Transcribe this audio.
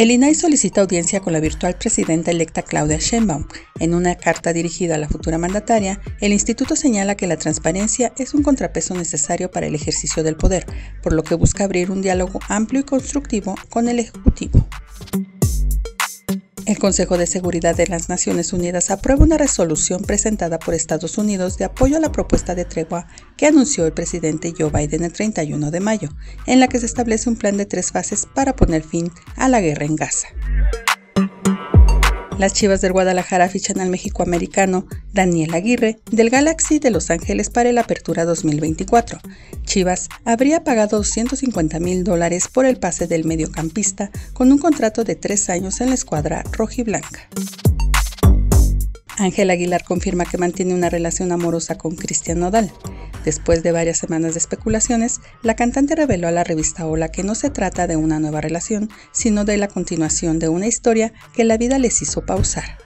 El INAI solicita audiencia con la virtual presidenta electa Claudia Sheinbaum. En una carta dirigida a la futura mandataria, el instituto señala que la transparencia es un contrapeso necesario para el ejercicio del poder, por lo que busca abrir un diálogo amplio y constructivo con el Ejecutivo. El Consejo de Seguridad de las Naciones Unidas aprueba una resolución presentada por Estados Unidos de apoyo a la propuesta de tregua que anunció el presidente Joe Biden el 31 de mayo, en la que se establece un plan de tres fases para poner fin a la guerra en Gaza. Las Chivas del Guadalajara fichan al México-americano Daniel Aguirre del Galaxy de Los Ángeles para el Apertura 2024. Chivas habría pagado 250 mil dólares por el pase del mediocampista con un contrato de tres años en la escuadra rojiblanca. Ángel Aguilar confirma que mantiene una relación amorosa con Cristian Nodal. Después de varias semanas de especulaciones, la cantante reveló a la revista Hola que no se trata de una nueva relación, sino de la continuación de una historia que la vida les hizo pausar.